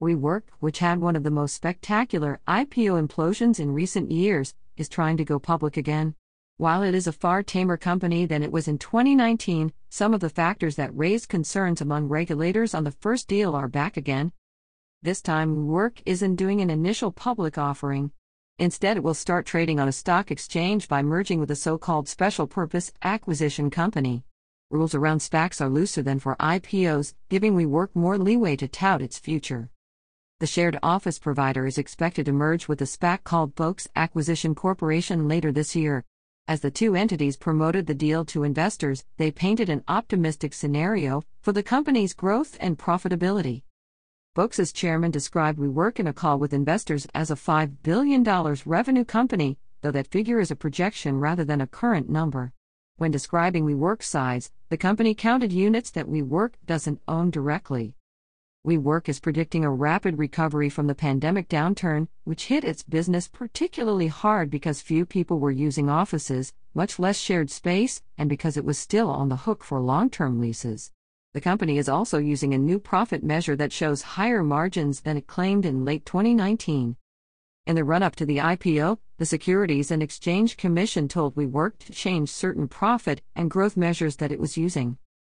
WeWork, which had one of the most spectacular IPO implosions in recent years, is trying to go public again. While it is a far tamer company than it was in 2019, some of the factors that raised concerns among regulators on the first deal are back again. This time, WeWork isn't doing an initial public offering. Instead, it will start trading on a stock exchange by merging with a so called special purpose acquisition company. Rules around SPACs are looser than for IPOs, giving WeWork more leeway to tout its future. The shared office provider is expected to merge with a SPAC called BowX Acquisition Corporation later this year. As the two entities promoted the deal to investors, they painted an optimistic scenario for the company's growth and profitability. BowX' chairman described WeWork in a call with investors as a $5 billion revenue company, though that figure is a projection rather than a current number. When describing WeWork's size, the company counted units that WeWork doesn't own directly. WeWork is predicting a rapid recovery from the pandemic downturn, which hit its business particularly hard because few people were using offices, much less shared space, and because it was still on the hook for long term leases. The company is also using a new profit measure that shows higher margins than it claimed in late 2019. In the run up to the IPO, the Securities and Exchange Commission told WeWork to change certain profit and growth measures that it was using.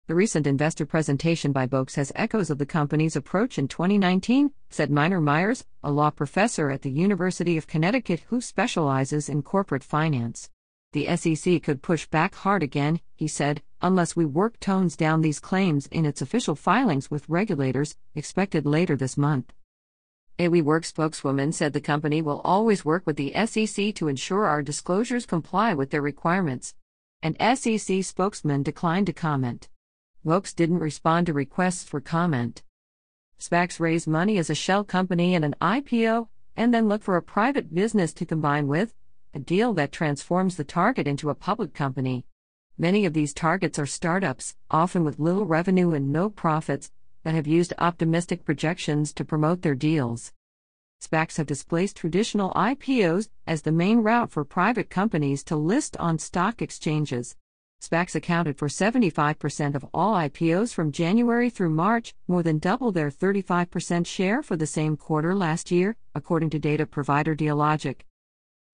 The recent investor presentation by BowX has echoes of the company's approach in 2019, said Minor Myers, a law professor at the University of Connecticut who specializes in corporate finance. The SEC could push back hard again, he said, unless WeWork tones down these claims in its official filings with regulators, expected later this month. A WeWork spokeswoman said the company will always work with the SEC to ensure our disclosures comply with their requirements. An SEC spokesman declined to comment. BowX didn't respond to requests for comment. SPACs raise money as a shell company and an IPO, and then look for a private business to combine with, a deal that transforms the target into a public company. Many of these targets are startups, often with little revenue and no profits, that have used optimistic projections to promote their deals. SPACs have displaced traditional IPOs as the main route for private companies to list on stock exchanges. SPACs accounted for 75% of all IPOs from January through March, more than double their 35% share for the same quarter last year, according to data provider Dealogic.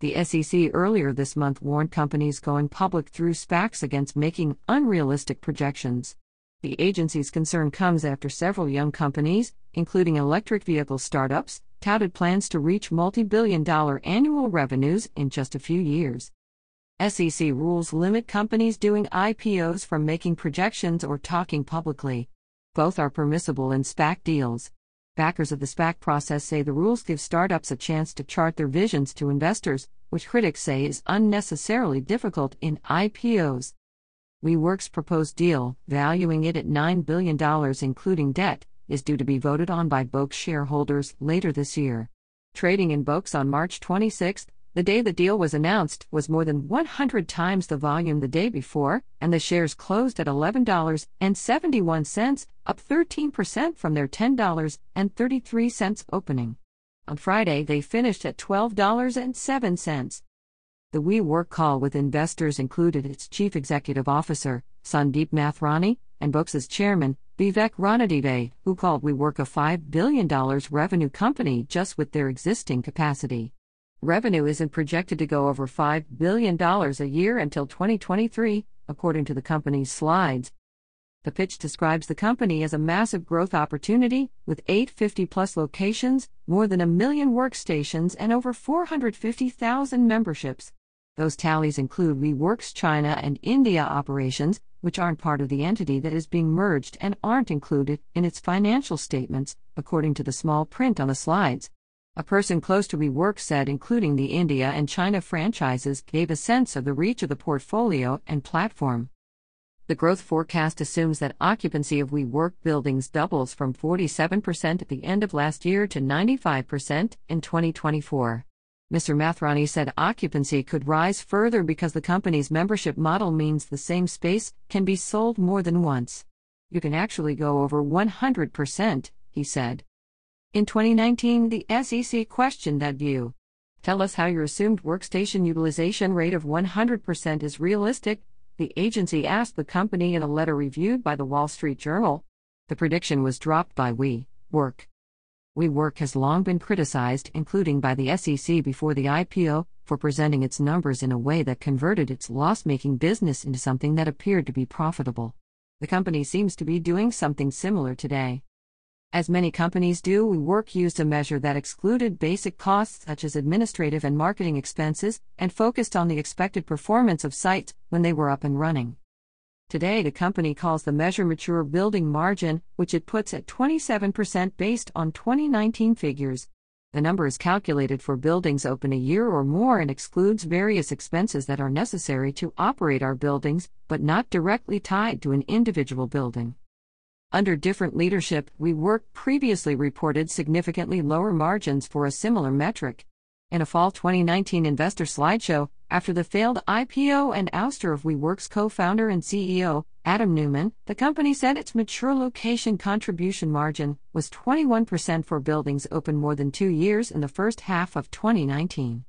The SEC earlier this month warned companies going public through SPACs against making unrealistic projections. The agency's concern comes after several young companies, including electric vehicle startups, touted plans to reach multi billion dollar annual revenues in just a few years. SEC rules limit companies doing IPOs from making projections or talking publicly. Both are permissible in SPAC deals. Backers of the SPAC process say the rules give startups a chance to chart their visions to investors, which critics say is unnecessarily difficult in IPOs. WeWork's proposed deal, valuing it at $9 billion including debt, is due to be voted on by BowX shareholders later this year. Trading in BowX on March 26, the day the deal was announced, was more than 100 times the volume the day before, and the shares closed at $11.71, up 13% from their $10.33 opening. On Friday, they finished at $12.07. The WeWork call with investors included its chief executive officer, Sandeep Mathrani, and BowX' chairman, Vivek Ranadive, who called WeWork a $5 billion revenue company just with their existing capacity. Revenue isn't projected to go over $5 billion a year until 2023, according to the company's slides. The pitch describes the company as a massive growth opportunity, with 850 plus locations, more than a million workstations, and over 450,000 memberships. Those tallies include WeWork's China and India operations, which aren't part of the entity that is being merged and aren't included in its financial statements, according to the small print on the slides. A person close to WeWork said including the India and China franchises gave a sense of the reach of the portfolio and platform. The growth forecast assumes that occupancy of WeWork buildings doubles from 47% at the end of last year to 95% in 2024. Mr. Mathrani said occupancy could rise further because the company's membership model means the same space can be sold more than once. You can actually go over 100%, he said. In 2019, the SEC questioned that view. Tell us how your assumed workstation utilization rate of 100% is realistic, the agency asked the company in a letter reviewed by the Wall Street Journal. The prediction was dropped by We Work. WeWork has long been criticized, including by the SEC before the IPO, for presenting its numbers in a way that converted its loss making business into something that appeared to be profitable. The company seems to be doing something similar today. As many companies do, WeWork used a measure that excluded basic costs such as administrative and marketing expenses and focused on the expected performance of sites when they were up and running. Today, the company calls the measure mature building margin, which it puts at 27% based on 2019 figures. The number is calculated for buildings open a year or more and excludes various expenses that are necessary to operate our buildings, but not directly tied to an individual building. Under different leadership, WeWork previously reported significantly lower margins for a similar metric. In a fall 2019 investor slideshow, after the failed IPO and ouster of WeWork's co founder and CEO, Adam Neumann, the company said its mature location contribution margin was 21% for buildings open more than two years in the first half of 2019.